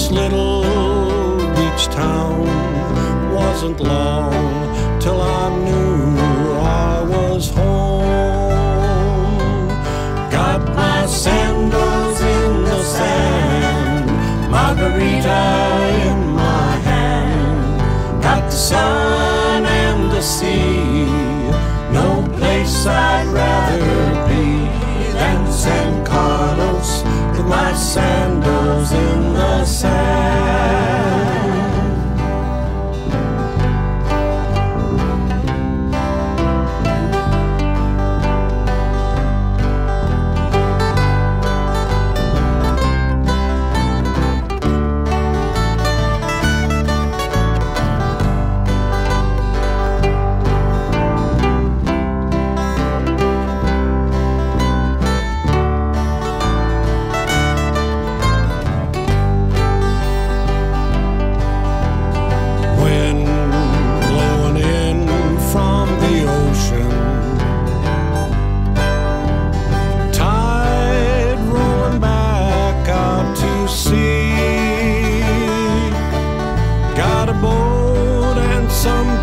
this little beach town wasn't long till I knew I was home. Got my sandals in the sand, margarita in my hand, got the sun and the sea.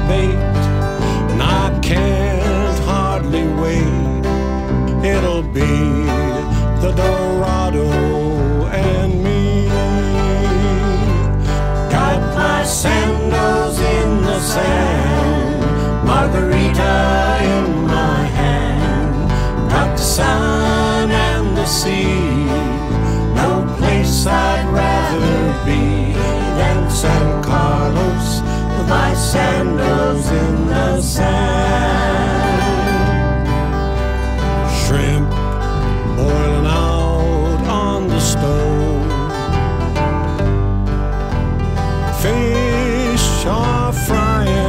And I can't hardly wait. It'll be the Dorado and me. Got my sandals in the sand, margarita in my hand. Got the sun and the sea, no place I'd rather be than San sandals in the sand. Shrimp boiling out on the stove. Fish are frying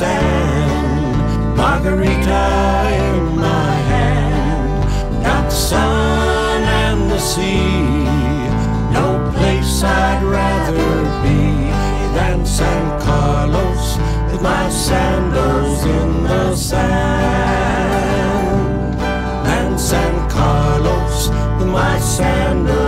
sand, margarita in my hand. Got the sun and the sea, no place I'd rather be than San Carlos with my sandals in the sand. Than San Carlos with my sandals.